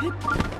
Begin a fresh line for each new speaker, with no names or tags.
Hip.